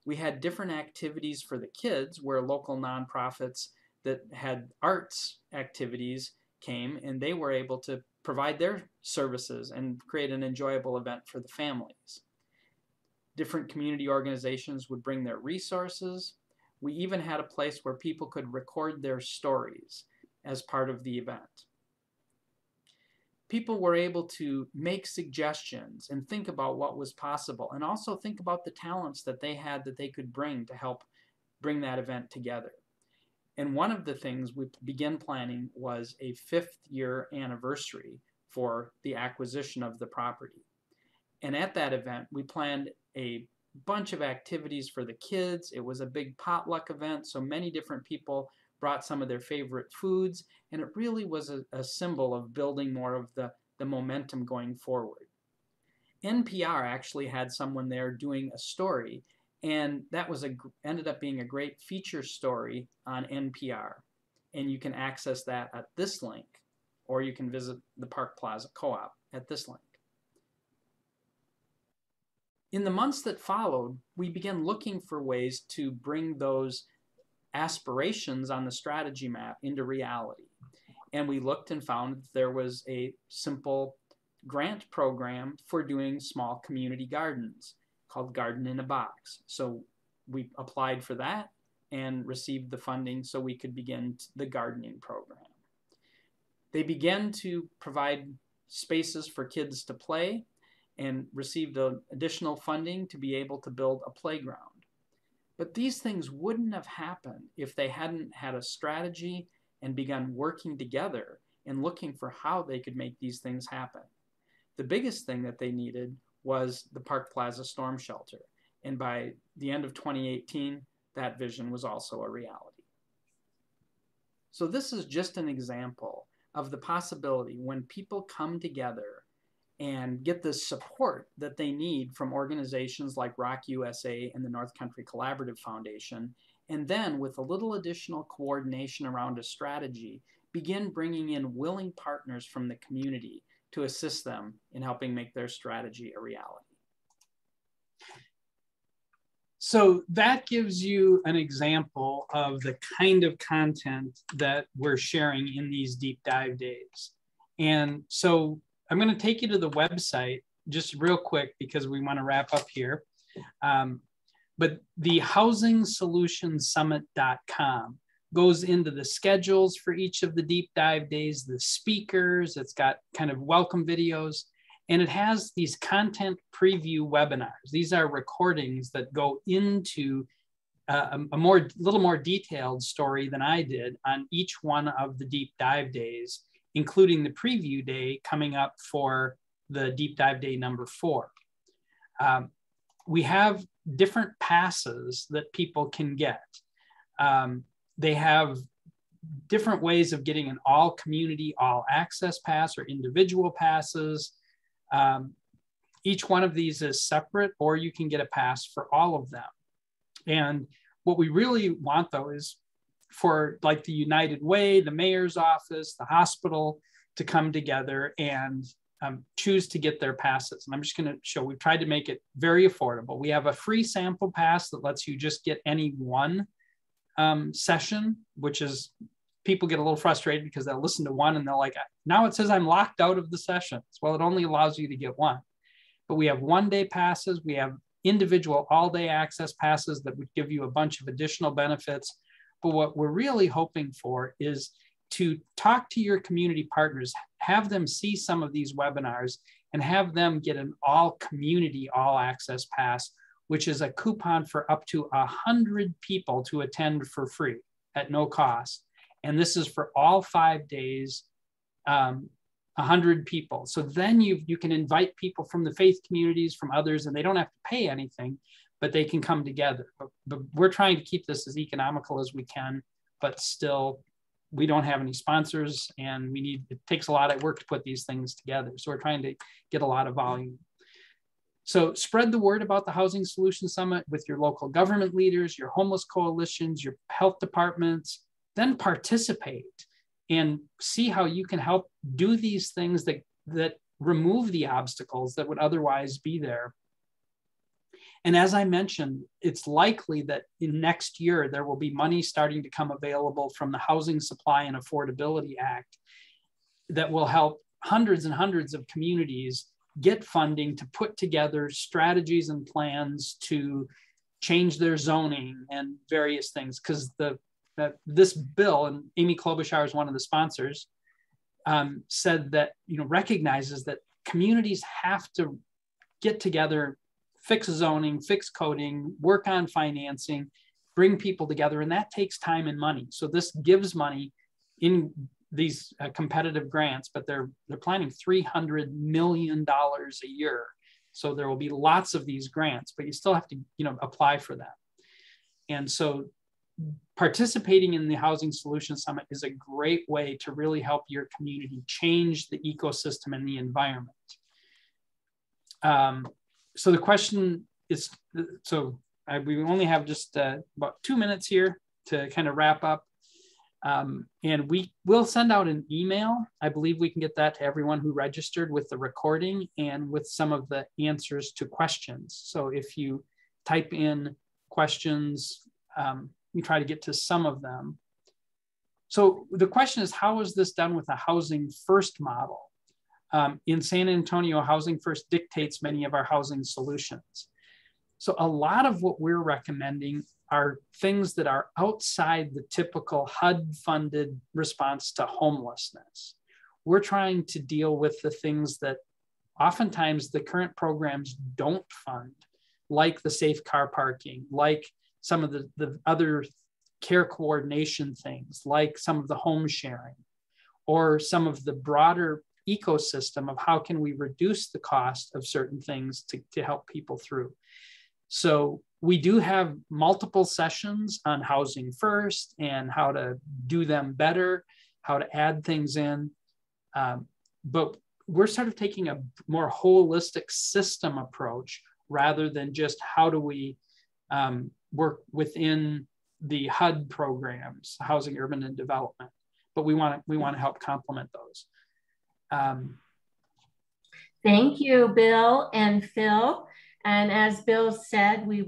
We had different activities for the kids where local nonprofits that had arts activities came and they were able to provide their services and create an enjoyable event for the families. Different community organizations would bring their resources. We even had a place where people could record their stories as part of the event. People were able to make suggestions and think about what was possible and also think about the talents that they had that they could bring to help bring that event together. And one of the things we began planning was a fifth year anniversary for the acquisition of the property. And at that event, we planned a bunch of activities for the kids. It was a big potluck event, so many different people brought some of their favorite foods, and it really was a, a symbol of building more of the, the momentum going forward. NPR actually had someone there doing a story, and that was a ended up being a great feature story on NPR. And you can access that at this link, or you can visit the Park Plaza Co-op at this link. In the months that followed, we began looking for ways to bring those aspirations on the strategy map into reality. And we looked and found there was a simple grant program for doing small community gardens called Garden in a Box. So we applied for that and received the funding so we could begin the gardening program. They began to provide spaces for kids to play and received additional funding to be able to build a playground. But these things wouldn't have happened if they hadn't had a strategy and begun working together and looking for how they could make these things happen. The biggest thing that they needed was the Park Plaza storm shelter. And by the end of 2018, that vision was also a reality. So, this is just an example of the possibility when people come together and get the support that they need from organizations like ROC USA and the North Country Collaborative Foundation, and then with a little additional coordination around a strategy, begin bringing in willing partners from the community to assist them in helping make their strategy a reality. So that gives you an example of the kind of content that we're sharing in these deep dive days. And so I'm going to take you to the website just real quick because we want to wrap up here. Um, but the housingsolutionssummit.com goes into the schedules for each of the deep dive days, the speakers, it's got kind of welcome videos, and it has these content preview webinars. These are recordings that go into uh, a more little more detailed story than I did on each one of the deep dive days including the preview day coming up for the deep dive day number four. Um, we have different passes that people can get. Um, they have different ways of getting an all community, all access pass or individual passes. Um, each one of these is separate, or you can get a pass for all of them. And what we really want though is for like the United Way, the mayor's office, the hospital to come together and um, choose to get their passes. And I'm just going to show, we've tried to make it very affordable. We have a free sample pass that lets you just get any one um, session, which is people get a little frustrated because they'll listen to one and they're like, now it says I'm locked out of the sessions. Well, it only allows you to get one. But we have one day passes, we have individual all day access passes that would give you a bunch of additional benefits. But what we're really hoping for is to talk to your community partners, have them see some of these webinars and have them get an all community all access pass, which is a coupon for up to a hundred people to attend for free at no cost. And this is for all five days, um, 100 people. So then you, you can invite people from the faith communities, from others, and they don't have to pay anything but they can come together. But, but we're trying to keep this as economical as we can, but still we don't have any sponsors and we need it takes a lot of work to put these things together. So we're trying to get a lot of volume. So spread the word about the housing solution summit with your local government leaders your homeless coalitions your health departments. Then participate and see how you can help do these things that that remove the obstacles that would otherwise be there and as I mentioned, it's likely that in next year there will be money starting to come available from the Housing Supply and Affordability Act that will help hundreds and hundreds of communities get funding to put together strategies and plans to change their zoning and various things. Because the this bill and Amy Klobuchar is one of the sponsors um, said that you know recognizes that communities have to get together fix zoning, fix coding, work on financing, bring people together, and that takes time and money. So this gives money in these uh, competitive grants, but they're they're planning 300 million dollars a year. So there will be lots of these grants, but you still have to you know apply for them. And so participating in the Housing Solution Summit is a great way to really help your community change the ecosystem and the environment. Um, so the question is, so I, we only have just uh, about two minutes here to kind of wrap up. Um, and we will send out an email. I believe we can get that to everyone who registered with the recording and with some of the answers to questions. So if you type in questions, um, we try to get to some of them. So the question is, how is this done with a housing first model? Um, in San Antonio, Housing First dictates many of our housing solutions. So a lot of what we're recommending are things that are outside the typical HUD funded response to homelessness. We're trying to deal with the things that oftentimes the current programs don't fund, like the safe car parking, like some of the, the other care coordination things, like some of the home sharing, or some of the broader ecosystem of how can we reduce the cost of certain things to, to help people through. So we do have multiple sessions on housing first and how to do them better, how to add things in. Um, but we're sort of taking a more holistic system approach rather than just how do we um, work within the HUD programs, housing, urban, and development. But we want to we want to help complement those. Um, Thank you, Bill and Phil. And as Bill said, we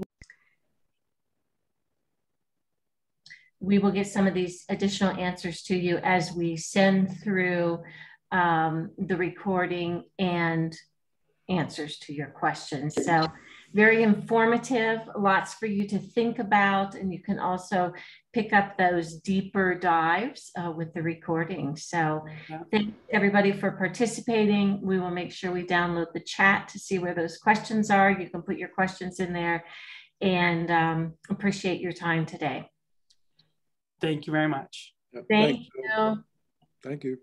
we will get some of these additional answers to you as we send through um, the recording and answers to your questions. So very informative, lots for you to think about, and you can also pick up those deeper dives uh, with the recording. So thank everybody for participating. We will make sure we download the chat to see where those questions are. You can put your questions in there and um, appreciate your time today. Thank you very much. Thank, Thank you. you. Thank you.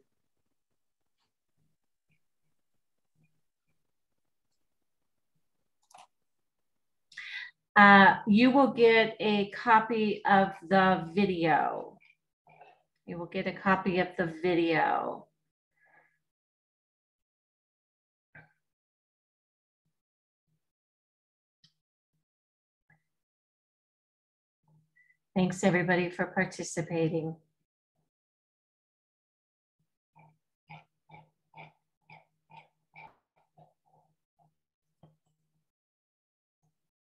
Uh, you will get a copy of the video. You will get a copy of the video. Thanks everybody for participating.